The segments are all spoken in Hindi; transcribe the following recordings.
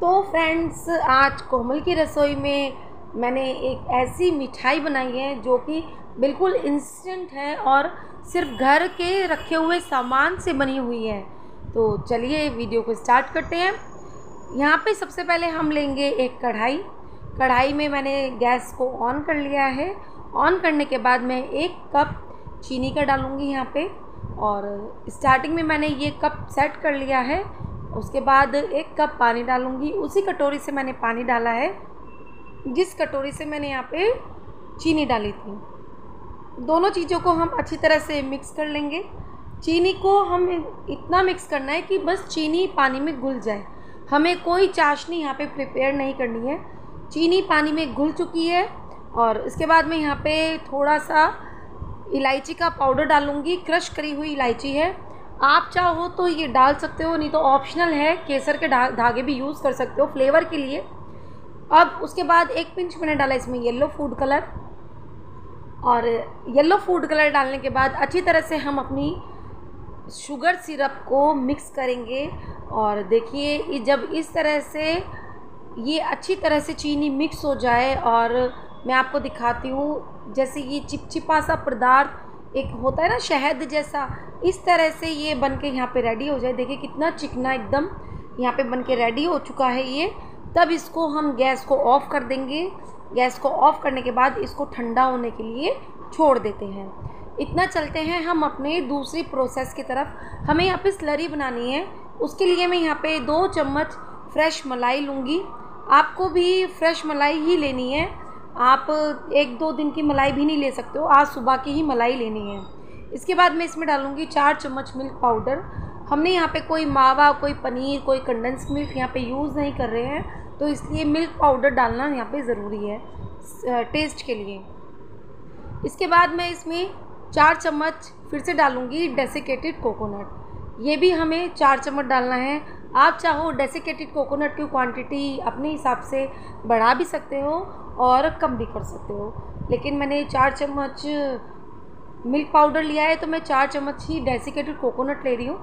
तो फ्रेंड्स आज कोमल की रसोई में मैंने एक ऐसी मिठाई बनाई है जो कि बिल्कुल इंस्टेंट है और सिर्फ़ घर के रखे हुए सामान से बनी हुई है। तो चलिए वीडियो को स्टार्ट करते हैं। यहाँ पे सबसे पहले हम लेंगे एक कढ़ाई। कढ़ाई में मैंने गैस को ऑन कर लिया है। ऑन करने के बाद मैं एक कप चीनी का डालूँगी यहाँ पे और स्टार्टिंग में मैंने ये कप सेट कर लिया है। उसके बाद एक कप पानी डालूँगी। उसी कटोरी से मैंने पानी डाला है। जिस कटोरी से मैंने यहाँ पे चीनी डाली थी। दोनों चीज़ों को हम अच्छी तरह से मिक्स कर लेंगे। चीनी को हम इतना मिक्स करना है कि बस चीनी पानी में घुल जाए। हमें कोई चाशनी यहाँ पे प्रिपेयर नहीं करनी है। चीनी पानी में घुल चुकी है और इसके बाद मैं यहाँ पे थोड़ा सा इलायची का पाउडर डालूँगी। क्रश करी हुई इलायची है। आप चाहो तो ये डाल सकते हो, नहीं तो ऑप्शनल है। केसर के धागे भी यूज़ कर सकते हो फ्लेवर के लिए। अब उसके बाद एक पिंच मैंने डाला इसमें येलो फ़ूड कलर और येलो फ़ूड कलर डालने के बाद अच्छी तरह से हम अपनी शुगर सिरप को मिक्स करेंगे। और देखिए जब इस तरह से, ये अच्छी तरह से चीनी मिक्स हो जाए, और मैं आपको दिखाती हूँ, जैसे ये चिपचिपा सा पदार्थ एक होता है ना शहद जैसा, इस तरह से ये बन के यहाँ पे रेडी हो जाए। देखिए कितना चिकना एकदम यहाँ पे बन के रेडी हो चुका है ये। तब इसको हम गैस को ऑफ़ कर देंगे। गैस को ऑफ़ करने के बाद इसको ठंडा होने के लिए छोड़ देते हैं। इतना चलते हैं हम अपने दूसरी प्रोसेस की तरफ़। हमें यहाँ पे स्लरी बनानी है। उसके लिए मैं यहाँ पे दो चम्मच फ्रेश मलाई लूँगी। आपको भी फ्रेश मलाई ही लेनी है। आप एक दो दिन की मलाई भी नहीं ले सकते हो, आज सुबह की ही मलाई लेनी है। इसके बाद मैं इसमें डालूँगी चार चम्मच मिल्क पाउडर। हमने यहाँ पे कोई मावा, कोई पनीर, कोई कंडेंस मिल्क यहाँ पे यूज़ नहीं कर रहे हैं तो इसलिए मिल्क पाउडर डालना यहाँ पे ज़रूरी है टेस्ट के लिए। इसके बाद मैं इसमें चार चम्मच फिर से डालूँगी डेसिकेटेड कोकोनट ये भी हमें चार चम्मच डालना है आप चाहो डेसिकेटेड कोकोनट की क्वांटिटी अपने हिसाब से बढ़ा भी सकते हो और कम भी कर सकते हो। लेकिन मैंने चार चम्मच मिल्क पाउडर लिया है तो मैं चार चम्मच ही डेसिकेटेड कोकोनट ले रही हूँ।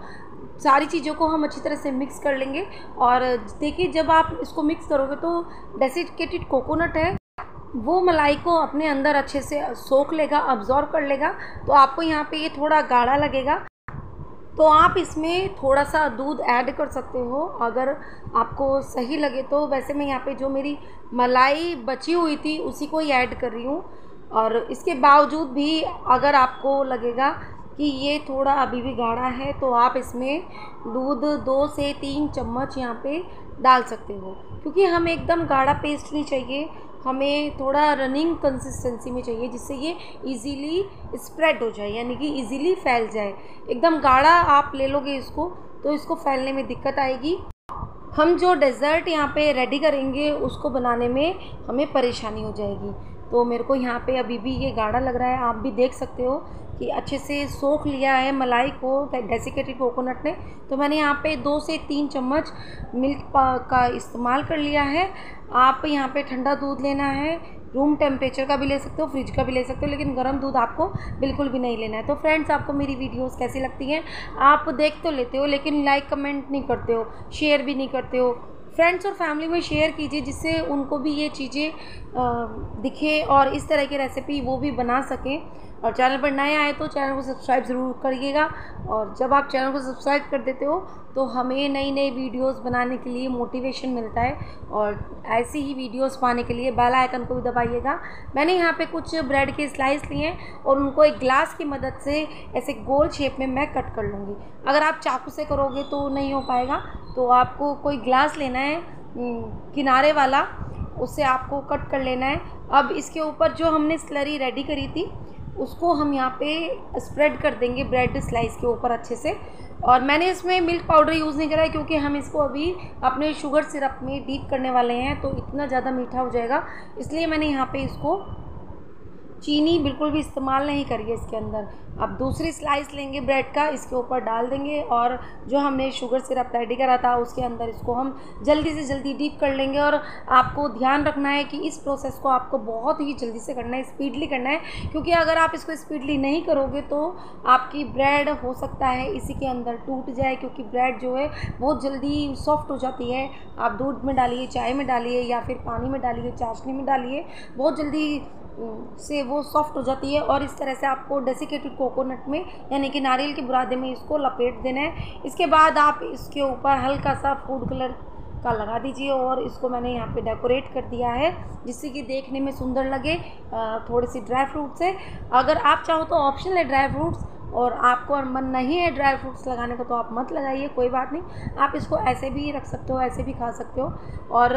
सारी चीज़ों को हम अच्छी तरह से मिक्स कर लेंगे और देखिए, जब आप इसको मिक्स करोगे तो डेसिकेटेड कोकोनट है, वो मलाई को अपने अंदर अच्छे से सोख लेगा अब्ज़ॉर्व कर लेगा तो आपको यहाँ पे ये थोड़ा गाढ़ा लगेगा। तो आप इसमें थोड़ा सा दूध ऐड कर सकते हो। अगर आपको सही लगे तो। वैसे मैं यहाँ पे जो मेरी मलाई बची हुई थी, उसी को ही ऐड कर रही हूँ। और इसके बावजूद भी अगर आपको लगेगा कि ये थोड़ा अभी भी गाढ़ा है तो आप इसमें दूध दो से तीन चम्मच यहाँ पे डाल सकते हो। क्योंकि हमें एकदम गाढ़ा पेस्ट नहीं चाहिए। हमें थोड़ा रनिंग कंसिस्टेंसी में चाहिए, जिससे ये इजीली स्प्रेड हो जाए, यानी कि इजीली फैल जाए। एकदम गाढ़ा आप ले लोगे इसको तो इसको फैलने में दिक्कत आएगी। हम जो डेज़र्ट यहाँ पे रेडी करेंगे, उसको बनाने में हमें परेशानी हो जाएगी। तो मेरे को यहाँ पे अभी भी ये गाढ़ा लग रहा है। आप भी देख सकते हो कि अच्छे से सोख लिया है मलाई को डेसिकेटेड कोकोनट ने। तो मैंने यहाँ पे दो से तीन चम्मच मिल्क का इस्तेमाल कर लिया है। आप यहाँ पे ठंडा दूध लेना है। रूम टेम्परेचर का भी ले सकते हो फ्रिज का भी ले सकते हो, लेकिन गर्म दूध आपको बिल्कुल भी नहीं लेना है। तो फ्रेंड्स आपको मेरी वीडियोस कैसी लगती हैं? आप देख तो लेते हो, लेकिन लाइक कमेंट नहीं करते हो शेयर भी नहीं करते हो। फ्रेंड्स और फैमिली में शेयर कीजिए, जिससे उनको भी ये चीज़ें दिखे और इस तरह की रेसिपी वो भी बना सकें। और चैनल पर नए आए तो चैनल को सब्सक्राइब ज़रूर करिएगा। और जब आप चैनल को सब्सक्राइब कर देते हो तो हमें नई नई वीडियोस बनाने के लिए मोटिवेशन मिलता है। और ऐसी ही वीडियोस पाने के लिए बेल आइकन को भी दबाइएगा। मैंने यहाँ पे कुछ ब्रेड के स्लाइस लिए हैं और उनको एक ग्लास की मदद से ऐसे गोल शेप में मैं कट कर लूँगी। अगर आप चाकू से करोगे तो नहीं हो पाएगा। तो आपको कोई ग्लास लेना है किनारे वाला, उससे आपको कट कर लेना है। अब इसके ऊपर जो हमने स्लरी रेडी करी थी, उसको हम यहाँ पे स्प्रेड कर देंगे ब्रेड स्लाइस के ऊपर अच्छे से। और मैंने इसमें मिल्क पाउडर यूज़ नहीं करा है, क्योंकि हम इसको अभी अपने शुगर सिरप में डीप करने वाले हैं तो इतना ज़्यादा मीठा हो जाएगा। इसलिए मैंने यहाँ पे इसको चीनी बिल्कुल भी इस्तेमाल नहीं करिए इसके अंदर। अब दूसरी स्लाइस लेंगे ब्रेड का, इसके ऊपर डाल देंगे और जो हमने शुगर सिरप रेडी करा था, उसके अंदर इसको हम जल्दी से जल्दी डीप कर लेंगे और आपको ध्यान रखना है कि इस प्रोसेस को आपको बहुत ही जल्दी से करना है स्पीडली करना है, क्योंकि अगर आप इसको स्पीडली नहीं करोगे तो आपकी ब्रेड हो सकता है इसी के अंदर टूट जाए, क्योंकि ब्रेड जो है बहुत जल्दी सॉफ्ट हो जाती है। आप दूध में डालिए, चाय में डालिए या फिर पानी में डालिए, चाशनी में डालिए, बहुत जल्दी से वो सॉफ्ट हो जाती है और इस तरह से आपको डेसिकेटेड कोकोनट में, यानी कि नारियल के बुरादे में इसको लपेट देना है। इसके बाद आप इसके ऊपर हल्का सा फ़ूड कलर का लगा दीजिए और इसको मैंने यहाँ पे डेकोरेट कर दिया है, जिससे कि देखने में सुंदर लगे थोड़ी सी ड्राई फ्रूट से। अगर आप चाहो तो ऑप्शन है ड्राई फ्रूट्स और आपको मन नहीं है ड्राई फ्रूट्स लगाने का तो आप मत लगाइए, कोई बात नहीं। आप इसको ऐसे भी रख सकते हो, ऐसे भी खा सकते हो। और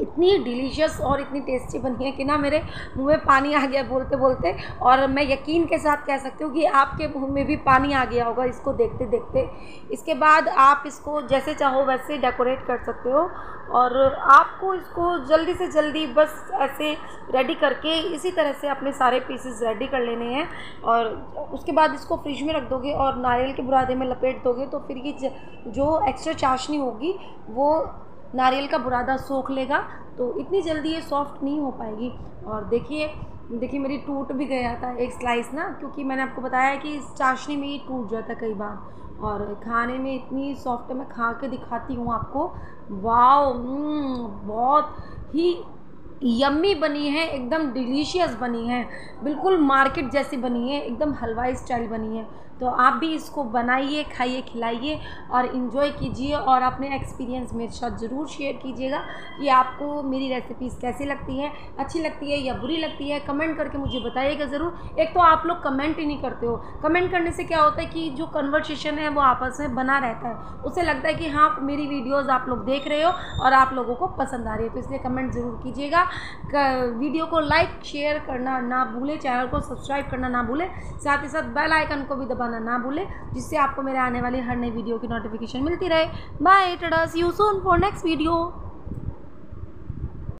इतनी डिलीशियस और इतनी टेस्टी बनी है कि ना मेरे मुँह में पानी आ गया बोलते बोलते। और मैं यकीन के साथ कह सकती हूँ कि आपके मुँह में भी पानी आ गया होगा इसको देखते देखते। इसके बाद आप इसको जैसे चाहो वैसे डेकोरेट कर सकते हो। और आपको इसको जल्दी से जल्दी बस ऐसे रेडी करके इसी तरह से अपने सारे पीसेस रेडी कर लेने हैं। और उसके बाद इसको फ्रिज में रख दोगे और नारियल के बुरादे में लपेट दोगे तो फिर ये जो एक्स्ट्रा चाशनी होगी वो नारियल का बुरादा सोख लेगा तो इतनी जल्दी ये सॉफ्ट नहीं हो पाएगी। और देखिए देखिए मेरी टूट भी गया था एक स्लाइस ना क्योंकि मैंने आपको बताया कि इस चाशनी में ही टूट जाता कई बार। और खाने में इतनी सॉफ्ट मैं खा के दिखाती हूँ आपको। वाओ हम्म, बहुत ही यम्मी बनी है, एकदम डिलीशियस बनी है, बिल्कुल मार्केट जैसी बनी है, एकदम हलवाई स्टाइल बनी है। तो आप भी इसको बनाइए, खाइए, खिलाइए और इन्जॉय कीजिए और अपने एक्सपीरियंस मेरे साथ ज़रूर शेयर कीजिएगा कि आपको मेरी रेसिपीज़ कैसी लगती हैं, अच्छी लगती है या बुरी लगती है। कमेंट करके मुझे बताइएगा ज़रूर। एक तो आप लोग कमेंट ही नहीं करते हो। कमेंट करने से क्या होता है कि जो कन्वर्सेशन है, वो आपस में बना रहता है। उसे लगता है कि हाँ मेरी वीडियोज़ आप लोग देख रहे हो और आप लोगों को पसंद आ रही है। तो इसलिए कमेंट ज़रूर कीजिएगा। वीडियो को लाइक, शेयर करना ना भूले, चैनल को सब्सक्राइब करना ना भूले, साथ ही साथ बेल आइकन को भी दबाना ना भूले, जिससे आपको मेरे आने वाली हर नई वीडियो की नोटिफिकेशन मिलती रहे। Bye tata see you soon for next video